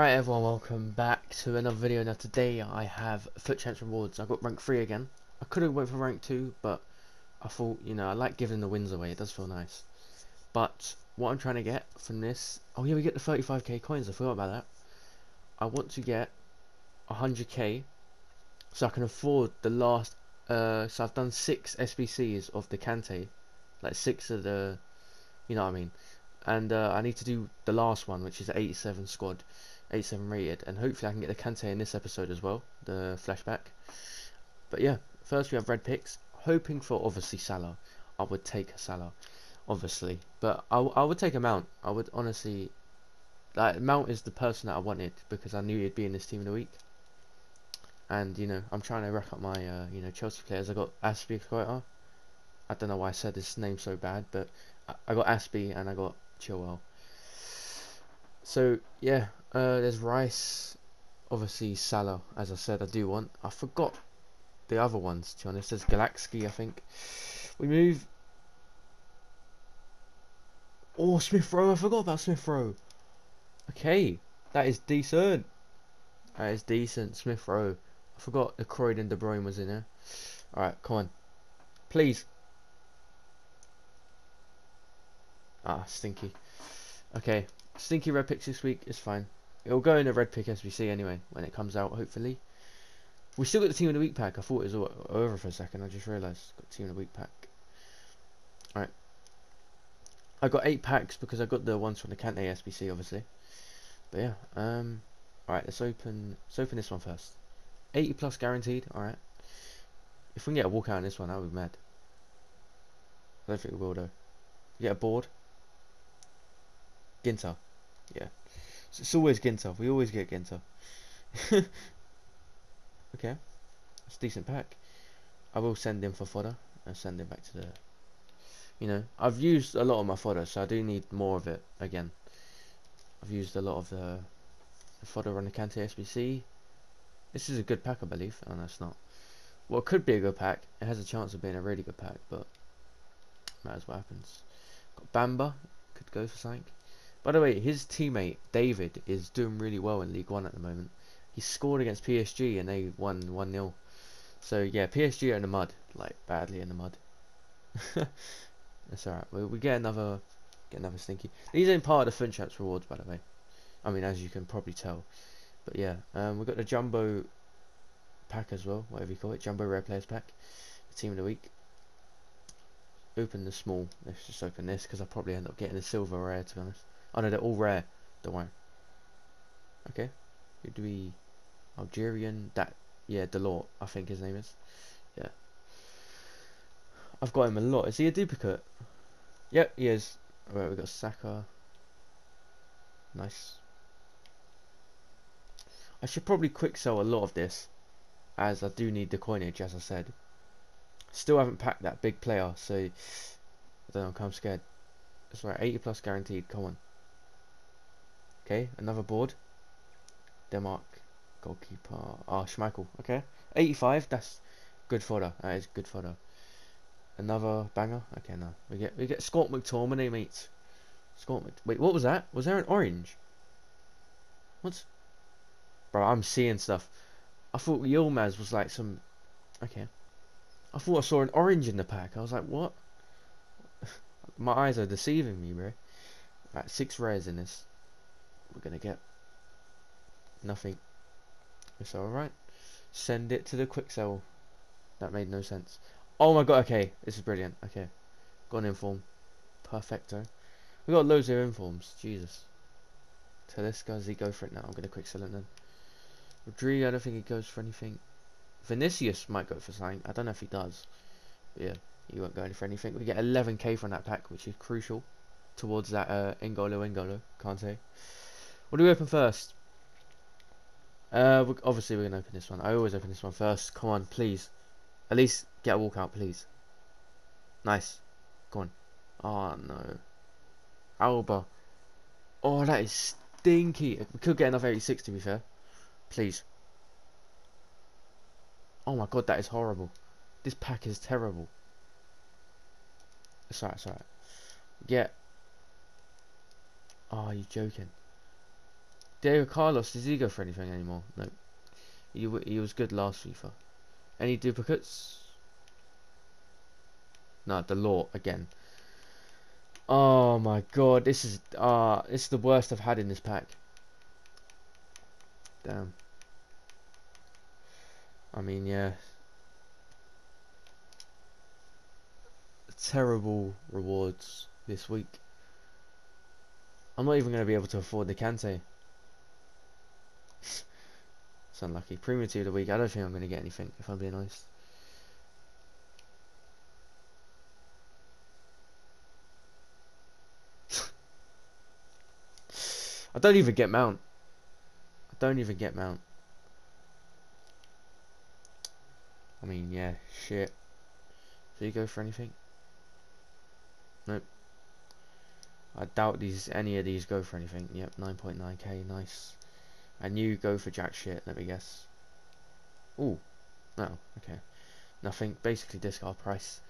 Right everyone, welcome back to another video. Now today I have FUT Champs rewards. I got rank 3 again. I could have went for rank 2, but I thought, you know, I like giving the wins away. It does feel nice. But what I'm trying to get from this... Oh yeah, we get the 35k coins. I forgot about that. I want to get 100k so I can afford the last... Uh, so I've done 6 SBCs of the Kante. Like 6 of the... You know what I mean. And uh, I need to do the last one, which is 87 squad. 87 rated, and hopefully I can get the Kante in this episode as well, the flashback. But yeah, first we have red picks, hoping for obviously Salah. I would take Salah, obviously, but I, I would take a Mount. I would honestly, like Mount is the person that I wanted because I knew he'd be in this team in a week. And you know, I'm trying to rack up my uh, you know Chelsea players. I got Azpilicueta. I don't know why I said this name so bad, but I, I got Aspie and I got Chilwell. So yeah, uh, there's Rice, obviously Salah, as I said, I do want. I forgot the other ones, to be honest. There's Galaxy, I think. We move. Oh, Smith Rowe, I forgot about Smith Rowe. Okay, that is decent. That is decent, Smith Rowe. I forgot the Croydon De Bruyne was in there. Alright, come on. Please. Ah, stinky. Okay, stinky red picks this week is fine. It'll go in a red pick SBC anyway when it comes out, hopefully. We still got the team of the week pack. I thought it was all over for a second. I just realised got team of the week pack. Alright. I got eight packs because I got the ones from the Kante SBC, obviously. But yeah, um, alright. Let's open. Let's open this one first. 80 plus guaranteed. Alright. If we can get a walkout on this one, would be mad. I don't think we will though. get a board. Ginter. Yeah. It's always Ginter. We always get Ginter. okay. It's a decent pack. I will send him for fodder. and send him back to the... You know, I've used a lot of my fodder, so I do need more of it again. I've used a lot of the, the fodder on the Kante SBC. This is a good pack, I believe. Oh, no, it's not. Well, it could be a good pack. It has a chance of being a really good pack, but matters what happens. Got Bamba. Could go for something. By the way, his teammate David is doing really well in League One at the moment. He scored against PSG and they won one 0 So yeah, PSG are in the mud, like badly in the mud. That's alright. We, we get another, get another stinky. These ain't part of the FUT Champs rewards, by the way. I mean, as you can probably tell. But yeah, um, we got the jumbo pack as well, whatever you call it, jumbo rare players pack. The team of the week. Open the small. Let's just open this because I probably end up getting a silver rare to be honest. Oh no, they're all rare. Don't worry. Okay. Who do we... Algerian... That... Yeah, Delort, I think his name is. Yeah. I've got him a lot. Is he a duplicate? Yep, he is. Alright, we've got Saka. Nice. I should probably quick sell a lot of this. As I do need the coinage, as I said. Still haven't packed that big player, so... I don't know, I'm scared. That's right, 80 plus guaranteed, come on. Okay, another board. Denmark goalkeeper. Ah, oh, Schmeichel. Okay, 85. That's good fodder. That is good fodder. Another banger. Okay, no, we get we get Scott McTominay, mate. Scott. Mc Wait, what was that? Was there an orange? What? Bro, I'm seeing stuff. I thought Yilmaz was like some. Okay. I thought I saw an orange in the pack. I was like, what? My eyes are deceiving me, bro. Right, six rares in this we're gonna get nothing. It's alright. Send it to the quick sell. That made no sense. Oh my god, okay. This is brilliant. Okay. Got an inform. Perfecto. We got loads of informs. Jesus. Talisca, does he go for it now? I'm gonna quick sell it then. Rodrigo, I don't think he goes for anything. Vinicius might go for something. I don't know if he does. But yeah, he won't go for anything. We get 11k from that pack, which is crucial towards that uh, N'Golo N'Golo. Can't say. What do we open first? Uh, we're, obviously we're going to open this one. I always open this one first. Come on, please. At least get a walkout, please. Nice. Go on. Oh, no. Alba. Oh, that is stinky. We could get another 86, to be fair. Please. Oh my god, that is horrible. This pack is terrible. Sorry, sorry. Get. Oh, you joking. Diego Carlos, does he go for anything anymore? No. He, he was good last FIFA. Any duplicates? No, Delort again. Oh my god, this is uh this is the worst I've had in this pack. Damn. I mean, yeah. Terrible rewards this week. I'm not even going to be able to afford the Kante. It's unlucky. Premium 2 of the week, I don't think I'm going to get anything, if I'm being honest. I don't even get mount. I don't even get mount. I mean, yeah, shit. Do you go for anything? Nope. I doubt these any of these go for anything. Yep, 9.9k, nice. And you go for jack shit, let me guess. Ooh, no, okay. Nothing, basically discard price.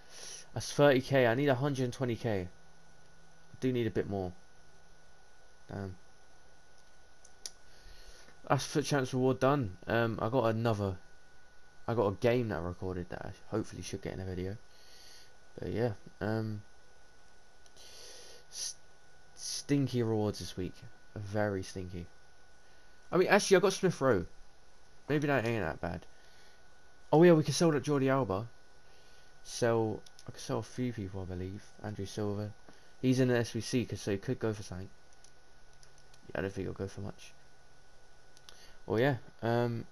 That's 30k, I need 120k. I do need a bit more. Damn. That's FUT Champs reward done. Um, I got another. I got a game that I recorded that I hopefully should get in a video. But yeah, um, st stinky rewards this week. Very stinky. I mean, actually, I got Smith Rowe. Maybe that ain't that bad. Oh yeah, we can sell that Jordi Alba. Sell. I can sell a few people, I believe. André Silva. He's in the SBC, so he could go for something. Yeah, I don't think he'll go for much. Well, yeah. Um,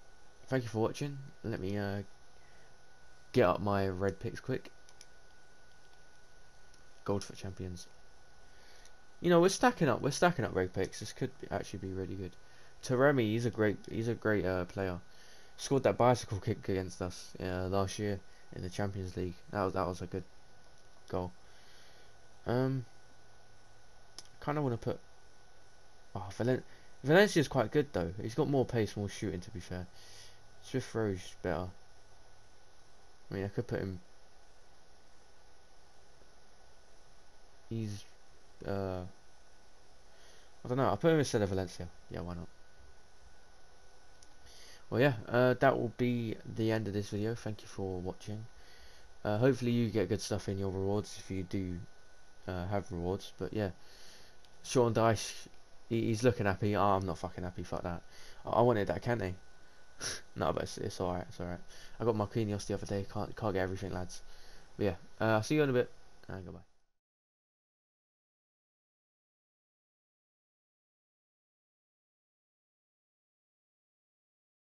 thank you for watching. Let me uh, get up my red picks quick. Gold for champions. You know, we're stacking up. We're stacking up red picks. This could actually be really good. Taremi, he's a great, he's a great uh, player. Scored that bicycle kick against us uh, last year in the Champions League. That was that was a good goal. Um, kind of want to put. Oh, Valen Valencia's quite good though. He's got more pace, more shooting. To be fair, Smith Rowe's better. I mean, I could put him. He's. Uh, I don't know. I'll put him instead of Valencia. Yeah, why not? Well, yeah, uh, that will be the end of this video. Thank you for watching. Uh, hopefully you get good stuff in your rewards if you do uh, have rewards. But yeah, Sean Dyche he's looking happy. Oh, I'm not fucking happy. Fuck that. I, wanted that, Kante? no, but it's, it's alright. It's alright. I got Marquinhos the other day. Can't can't get everything, lads. But yeah, uh, I'll see you in a bit. And goodbye.